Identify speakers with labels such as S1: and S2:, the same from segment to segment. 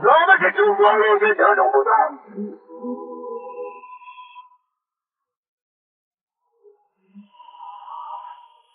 S1: 我们是中国陆军特种部队。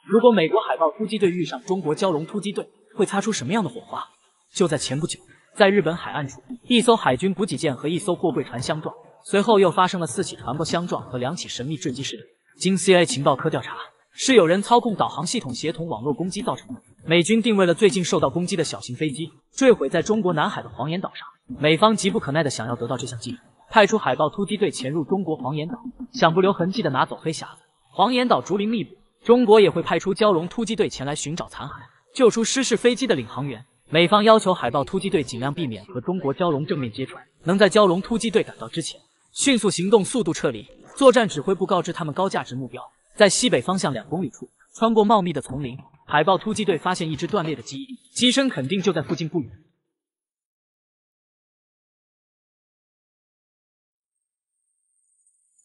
S2: 如果美国海豹突击队遇上中国蛟龙突击队，会擦出什么样的火花？就在前不久，在日本海岸处，一艘海军补给舰和一艘货柜船相撞，随后又发生了四起船舶相撞和两起神秘坠机事件。经 CIA 情报科调查，是有人操控导航系统协同网络攻击造成的。美军定位了最近受到攻击的小型飞机，坠毁在中国南海的黄岩岛上。美方急不可耐的想要得到这项记录，派出海豹突击队潜入中国黄岩岛，想不留痕迹的拿走黑匣子。黄岩岛竹林密布。中国也会派出蛟龙突击队前来寻找残骸，救出失事飞机的领航员。美方要求海豹突击队尽量避免和中国蛟龙正面接触，能在蛟龙突击队赶到之前迅速行动，速度撤离。作战指挥部告知他们高价值目标在西北方向两公里处，穿过茂密的丛林。海豹突击队发现一只断裂的机翼，机身肯定就在附近不远。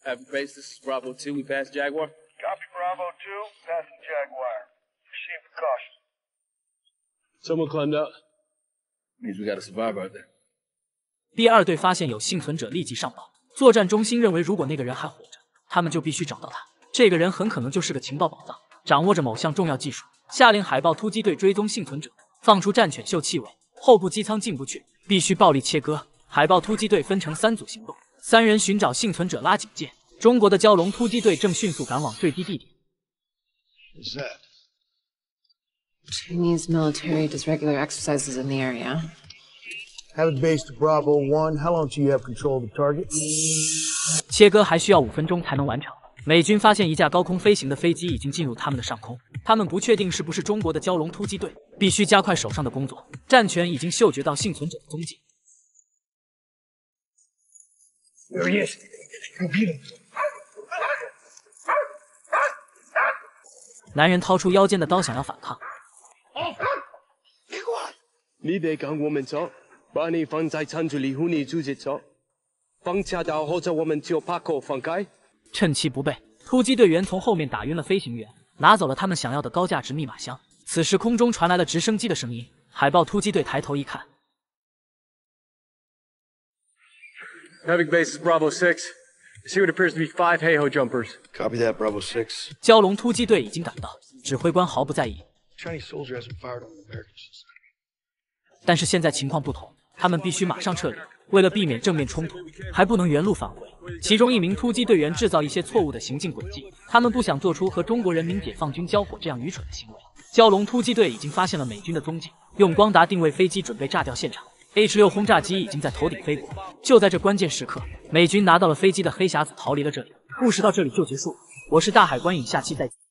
S2: Have base, this is Bravo 2. We passed Jaguar.
S3: Copy Bravo 2, passing Jaguar. Proceed with caution.
S4: Someone climbed out.
S5: Means we got a survivor out there.
S2: 第二队发现有幸存者，立即上报。作战中心认为，如果那个人还活着，他们就必须找到他。这个人很可能就是个情报宝藏，掌握着某项重要技术。下令海豹突击队追踪幸存者，放出战犬嗅气味，后部机舱进不去，必须暴力切割。海豹突击队分成三组行动，三人寻找幸存者，拉警戒。中国的蛟龙突击队正迅速赶往坠机地点。
S6: Chinese military does regular exercises in the area.
S7: Have it base to Bravo One. How long till you have control of the target?
S2: 切割还需要五分钟才能完成。美军发现一架高空飞行的飞机已经进入他们的上空，他们不确定是不是中国的蛟龙突击队，必须加快手上的工作。战犬已经嗅觉到幸存者的踪迹。男人掏出腰间的刀，想要反抗。
S4: 你别跟我们走，把你放在仓库里，和你直接走。放下刀，或者我们就把口放开。
S2: 趁其不备，突击队员从后面打晕了飞行员，拿走了他们想要的高价值密码箱。此时，空中传来了直升机的声音。海豹突击队抬头一看
S4: ，Having base Bravo Six. See what appears to be five Heiho jumpers.
S7: Copy that, Bravo Six.
S2: 蛟龙突击队已经赶到，指挥官毫不在意。
S7: Chinese soldier hasn't fired on Americans.
S2: 但是现在情况不同，他们必须马上撤离。为了避免正面冲突，还不能原路返回。其中一名突击队员制造一些错误的行进轨迹，他们不想做出和中国人民解放军交火这样愚蠢的行为。蛟龙突击队已经发现了美军的踪迹，用光达定位飞机，准备炸掉现场。H 六轰炸机已经在头顶飞过，就在这关键时刻，美军拿到了飞机的黑匣子，逃离了这里。故事到这里就结束，我是大海观影，下期再见。